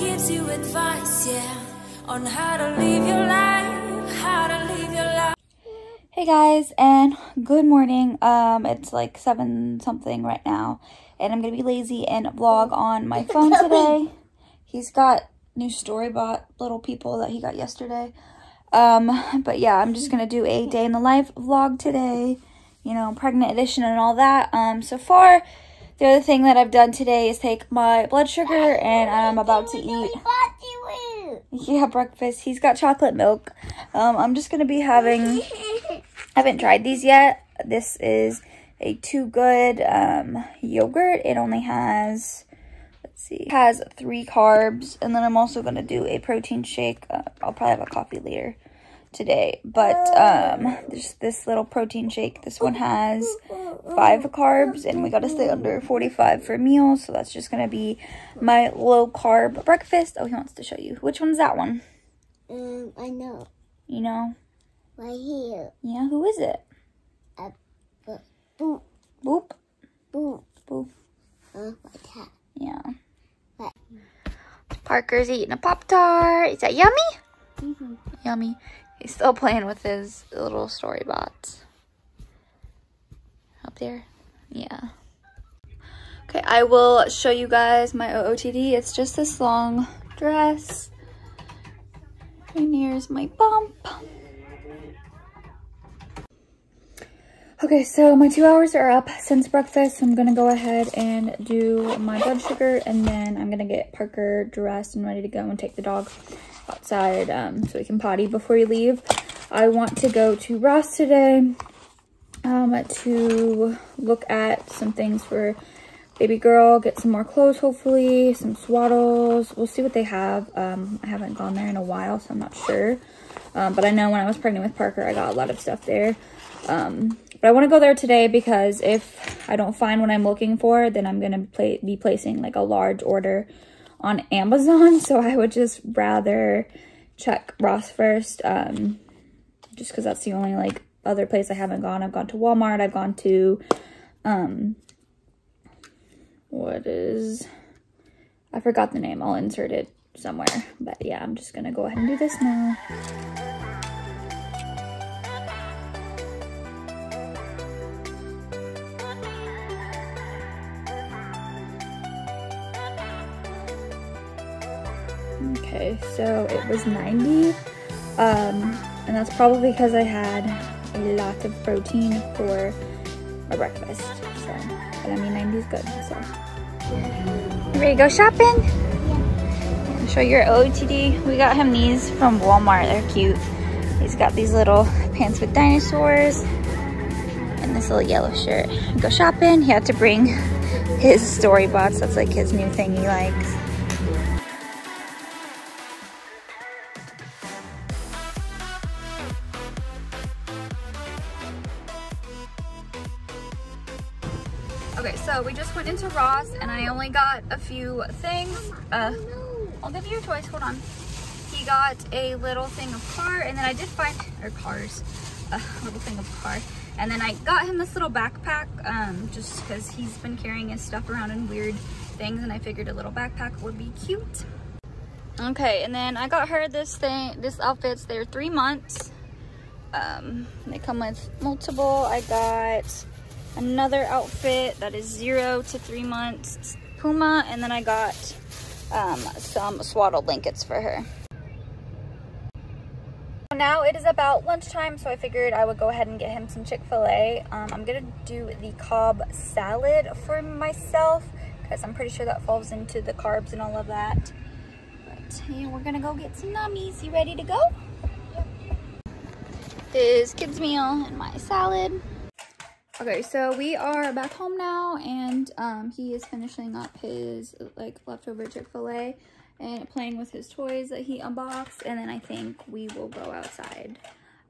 gives you advice, yeah, on how to live your life, how to live your life. Hey guys, and good morning. Um, it's like seven something right now, and I'm gonna be lazy and vlog on my phone today. He's got new Storybot little people that he got yesterday. Um, but yeah, I'm just gonna do a day in the life vlog today. You know, pregnant edition and all that. Um, so far, the other thing that I've done today is take my blood sugar, and I'm about to eat. Yeah, breakfast. He's got chocolate milk. Um, I'm just gonna be having. I haven't tried these yet. This is a Too Good um, yogurt. It only has, let's see, has three carbs. And then I'm also going to do a protein shake. Uh, I'll probably have a coffee later today. But um, there's this little protein shake. This one has five carbs. And we got to stay under 45 for meals. So that's just going to be my low carb breakfast. Oh, he wants to show you. Which one's that one? Um, I know. You know? Right here. Yeah, who is it? Uh, boop, Boop. boop. Boop. Uh, like that. Yeah. Parker's eating a Pop Tart. Is that yummy? Mm-hmm. Yummy. He's still playing with his little story bots. Up there? Yeah. Okay, I will show you guys my OOTD. It's just this long dress. And here's my bump. Okay, so my two hours are up since breakfast. I'm gonna go ahead and do my blood sugar and then I'm gonna get Parker dressed and ready to go and take the dog outside um, so we can potty before we leave. I want to go to Ross today um, to look at some things for baby girl, get some more clothes hopefully, some swaddles. We'll see what they have. Um, I haven't gone there in a while, so I'm not sure. Um, but I know when I was pregnant with Parker, I got a lot of stuff there. Um, but I want to go there today because if I don't find what I'm looking for, then I'm going to be placing like a large order on Amazon. So I would just rather check Ross first. Um, just because that's the only like other place I haven't gone. I've gone to Walmart. I've gone to, um, what is, I forgot the name. I'll insert it somewhere. But yeah, I'm just going to go ahead and do this now. Okay, so it was 90. Um, and that's probably because I had a lot of protein for my breakfast. So, but I mean, 90 is good, so. You ready to go shopping? Yeah. Show you your OTD. We got him these from Walmart. They're cute. He's got these little pants with dinosaurs and this little yellow shirt. Go shopping. He had to bring his story storybots. That's like his new thing he likes. Went into Ross and I only got a few things. Uh, I'll give you your choice, hold on. He got a little thing of car and then I did find, or cars, a little thing of car. And then I got him this little backpack um, just because he's been carrying his stuff around in weird things and I figured a little backpack would be cute. Okay, and then I got her this thing, this outfits, they're three months. Um, they come with multiple. I got another outfit that is zero to three months Puma and then I got um, some swaddle blankets for her. Now it is about lunchtime so I figured I would go ahead and get him some Chick-fil-A. Um, I'm gonna do the Cobb salad for myself because I'm pretty sure that falls into the carbs and all of that. But we're gonna go get some nummies. You ready to go? His kids meal and my salad. Okay, so we are back home now, and um, he is finishing up his like leftover Chick-fil-A and playing with his toys that he unboxed, and then I think we will go outside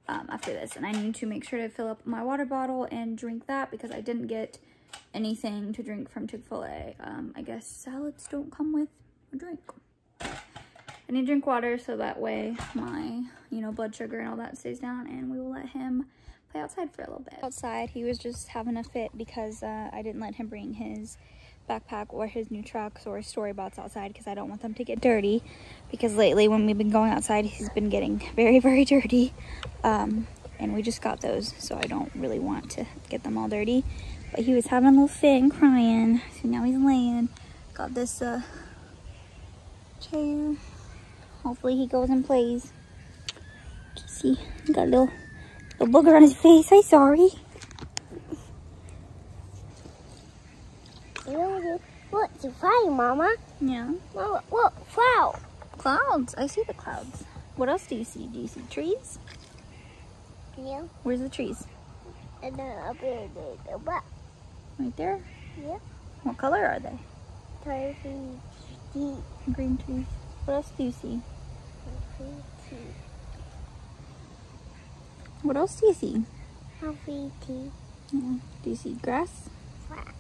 um, after this. And I need to make sure to fill up my water bottle and drink that because I didn't get anything to drink from Chick-fil-A. Um, I guess salads don't come with a drink. I need to drink water so that way my, you know, blood sugar and all that stays down, and we will let him play outside for a little bit. Outside, he was just having a fit because uh, I didn't let him bring his backpack or his new trucks or storybots outside because I don't want them to get dirty. Because lately when we've been going outside, he's been getting very, very dirty. Um, and we just got those, so I don't really want to get them all dirty. But he was having a little fit and crying, so now he's laying. Got this uh, chair. Hopefully he goes and plays. See, got a little, little booger on his face. I'm sorry. What's the fire, Mama? Yeah. Mama, what cloud? Clouds. I see the clouds. What else do you see? Do you see trees? Yeah. Where's the trees? And then up here, the what? Right there? Yeah. What color are they? Green trees. What else do you see? What else do you see? coffee, tea, Yeah. Do you see grass? flat,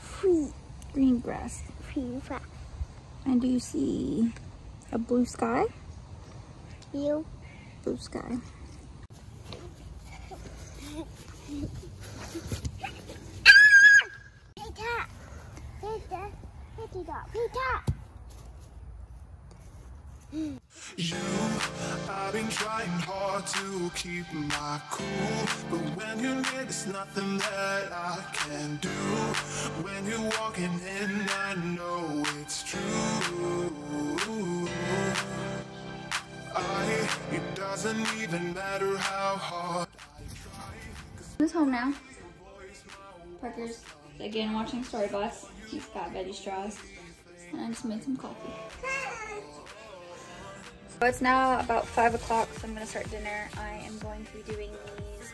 free, Green grass. free, flat, And do you see a blue sky? you, Blue sky. Peter, Peter, Peter, Peter. I've been trying hard to keep my cool, but when you're near, there's nothing that I can do. When you're walking in, I know it's true. I, it doesn't even matter how hard I try. Who's home now? Parker's again watching Storybots. He's got veggie straws. And I just made some coffee. It's now about 5 o'clock, so I'm going to start dinner. I am going to be doing these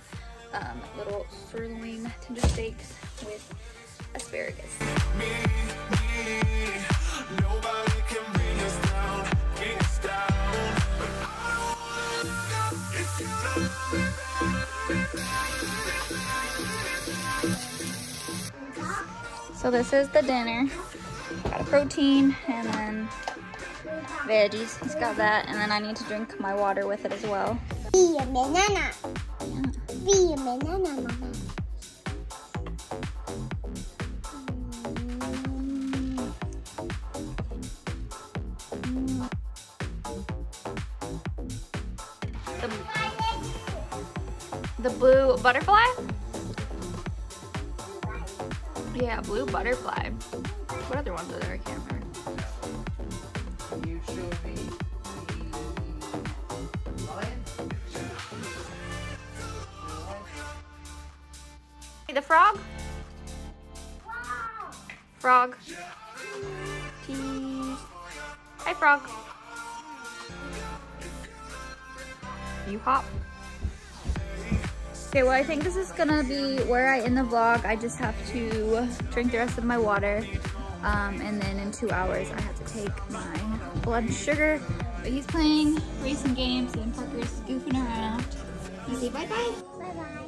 um, little sirloin tender steaks with asparagus. Me, me, So this is the dinner. Got a protein and then veggies. He's got that. And then I need to drink my water with it as well. Be a banana. Yeah. Be a banana, Mama. The, the blue butterfly? Yeah, blue butterfly. What other ones are there? I can't remember. The frog? Frog. Hi, frog. You hop. Okay, well, I think this is gonna be where I end the vlog. I just have to drink the rest of my water. Um, and then in two hours, I have to take my blood sugar. But he's playing racing games and Parker's goofing around. You say bye-bye.